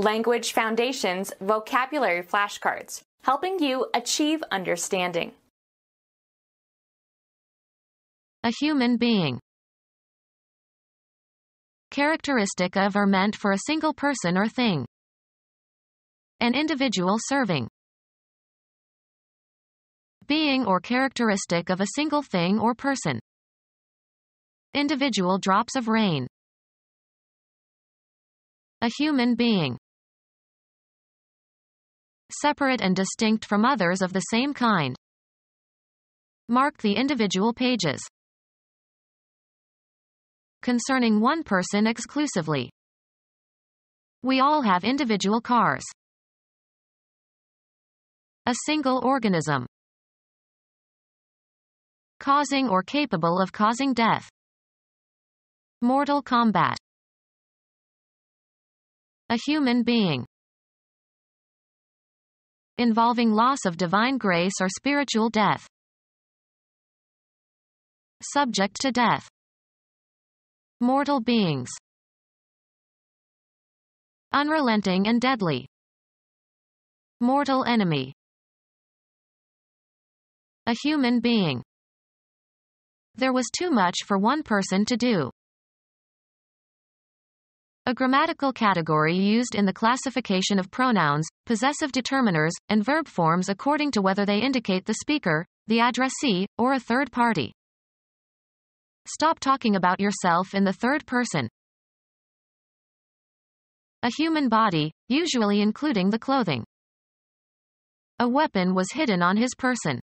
Language Foundations vocabulary flashcards, helping you achieve understanding. A human being. Characteristic of or meant for a single person or thing. An individual serving. Being or characteristic of a single thing or person. Individual drops of rain. A human being. Separate and distinct from others of the same kind. Mark the individual pages. Concerning one person exclusively. We all have individual cars. A single organism. Causing or capable of causing death. Mortal combat. A human being. Involving loss of divine grace or spiritual death. Subject to death. Mortal beings. Unrelenting and deadly. Mortal enemy. A human being. There was too much for one person to do. A grammatical category used in the classification of pronouns, possessive determiners, and verb forms according to whether they indicate the speaker, the addressee, or a third party. Stop talking about yourself in the third person. A human body, usually including the clothing. A weapon was hidden on his person.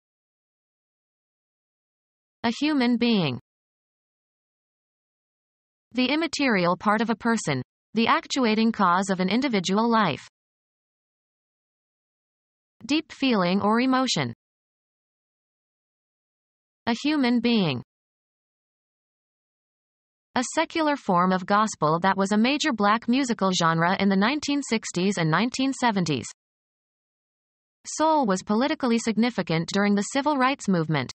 A human being. The immaterial part of a person. The actuating cause of an individual life. Deep feeling or emotion. A human being. A secular form of gospel that was a major black musical genre in the 1960s and 1970s. Soul was politically significant during the civil rights movement.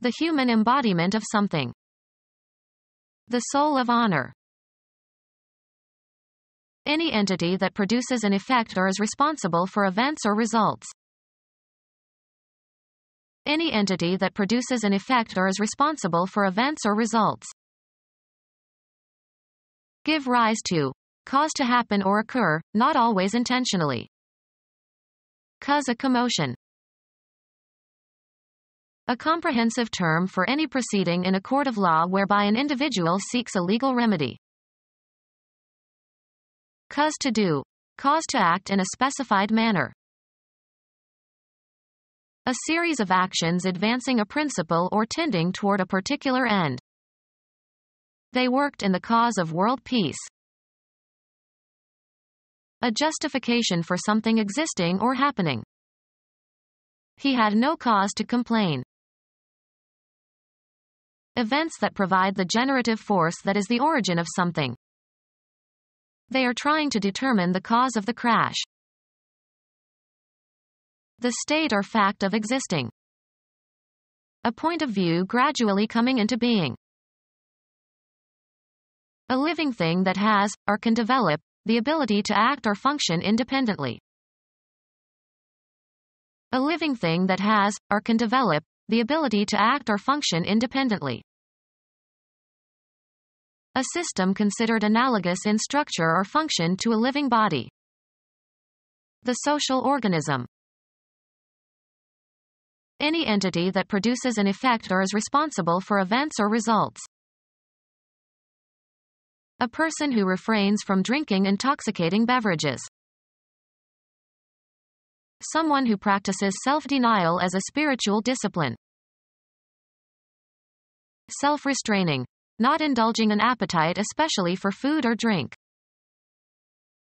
The human embodiment of something. The soul of honor. Any entity that produces an effect or is responsible for events or results. Any entity that produces an effect or is responsible for events or results. Give rise to. Cause to happen or occur, not always intentionally. Cause a commotion. A comprehensive term for any proceeding in a court of law whereby an individual seeks a legal remedy. Cause to do. Cause to act in a specified manner. A series of actions advancing a principle or tending toward a particular end. They worked in the cause of world peace. A justification for something existing or happening. He had no cause to complain. Events that provide the generative force that is the origin of something. They are trying to determine the cause of the crash. The state or fact of existing. A point of view gradually coming into being. A living thing that has, or can develop, the ability to act or function independently. A living thing that has, or can develop, the ability to act or function independently. A system considered analogous in structure or function to a living body. The social organism. Any entity that produces an effect or is responsible for events or results. A person who refrains from drinking intoxicating beverages. Someone who practices self-denial as a spiritual discipline. Self-restraining. Not indulging an appetite especially for food or drink.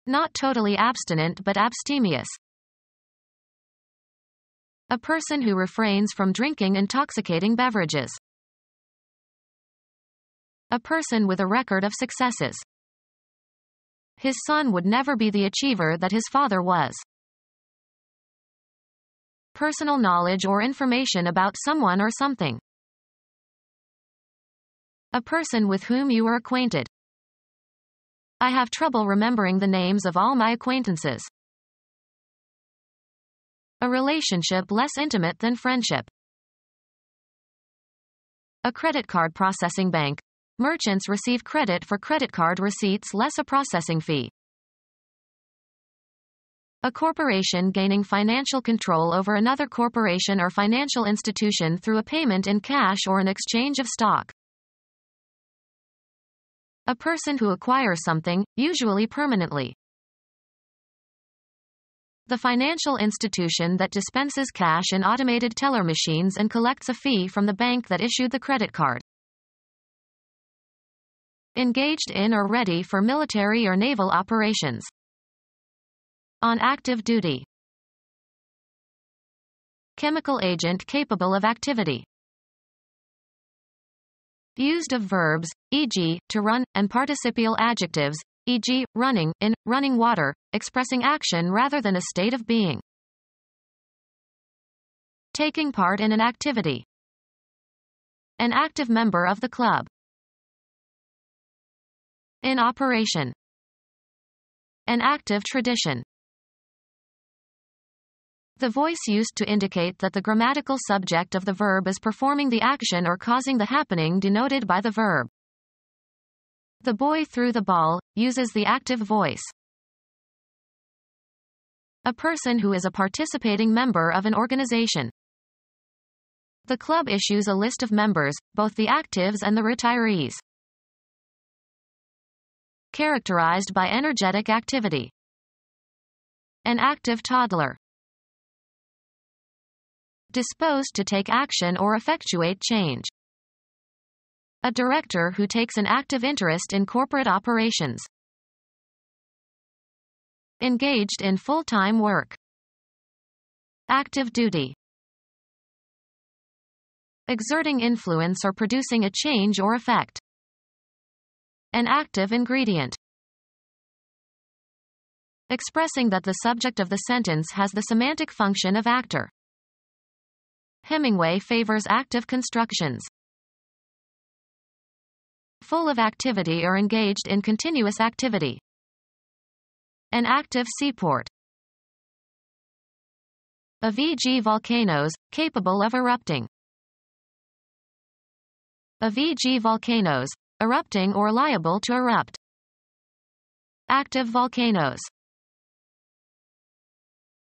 Not totally abstinent but abstemious. A person who refrains from drinking intoxicating beverages. A person with a record of successes. His son would never be the achiever that his father was. Personal knowledge or information about someone or something. A person with whom you are acquainted. I have trouble remembering the names of all my acquaintances. A relationship less intimate than friendship. A credit card processing bank. Merchants receive credit for credit card receipts less a processing fee. A corporation gaining financial control over another corporation or financial institution through a payment in cash or an exchange of stock. A person who acquires something, usually permanently. The financial institution that dispenses cash in automated teller machines and collects a fee from the bank that issued the credit card. Engaged in or ready for military or naval operations. On active duty. Chemical agent capable of activity. Used of verbs, e.g., to run, and participial adjectives, e.g., running, in, running water, expressing action rather than a state of being. Taking part in an activity. An active member of the club. In operation. An active tradition. The voice used to indicate that the grammatical subject of the verb is performing the action or causing the happening denoted by the verb. The boy threw the ball, uses the active voice. A person who is a participating member of an organization. The club issues a list of members, both the actives and the retirees. Characterized by energetic activity. An active toddler. Disposed to take action or effectuate change. A director who takes an active interest in corporate operations. Engaged in full-time work. Active duty. Exerting influence or producing a change or effect. An active ingredient. Expressing that the subject of the sentence has the semantic function of actor. Hemingway favors active constructions full of activity or engaged in continuous activity. An active seaport. A VG volcanoes, capable of erupting. A VG volcanoes, erupting or liable to erupt. Active volcanoes.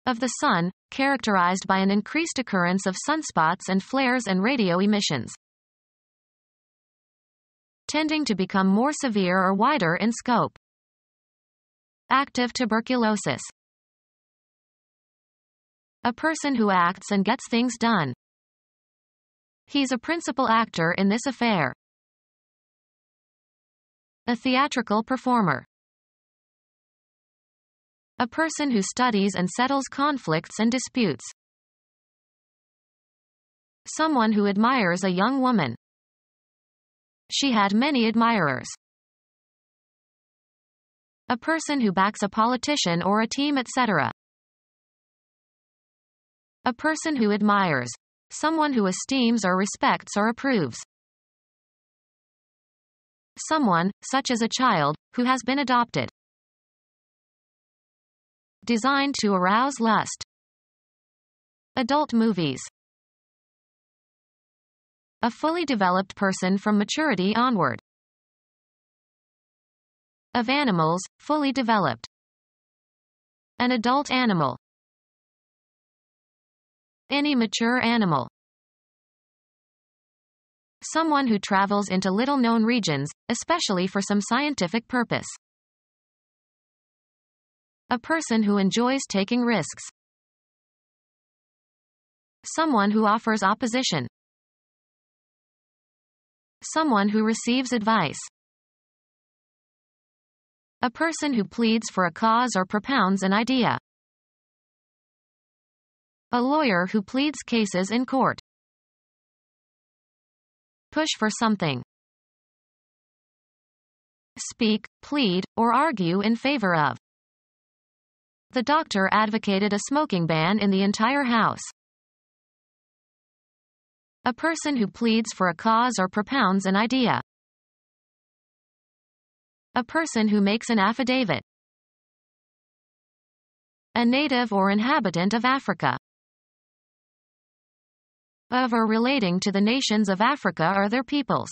Of the Sun, characterized by an increased occurrence of sunspots and flares and radio emissions tending to become more severe or wider in scope. Active tuberculosis. A person who acts and gets things done. He's a principal actor in this affair. A theatrical performer. A person who studies and settles conflicts and disputes. Someone who admires a young woman. She had many admirers. A person who backs a politician or a team etc. A person who admires. Someone who esteems or respects or approves. Someone, such as a child, who has been adopted. Designed to arouse lust. Adult movies. A fully developed person from maturity onward. Of animals, fully developed. An adult animal. Any mature animal. Someone who travels into little-known regions, especially for some scientific purpose. A person who enjoys taking risks. Someone who offers opposition. Someone who receives advice. A person who pleads for a cause or propounds an idea. A lawyer who pleads cases in court. Push for something. Speak, plead, or argue in favor of. The doctor advocated a smoking ban in the entire house. A person who pleads for a cause or propounds an idea. A person who makes an affidavit. A native or inhabitant of Africa. Of or relating to the nations of Africa or their peoples.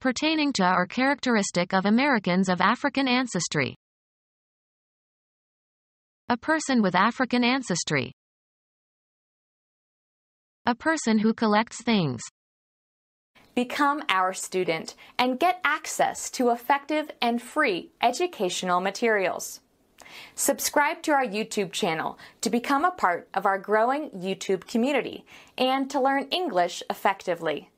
Pertaining to or characteristic of Americans of African ancestry. A person with African ancestry. A person who collects things. Become our student and get access to effective and free educational materials. Subscribe to our YouTube channel to become a part of our growing YouTube community and to learn English effectively.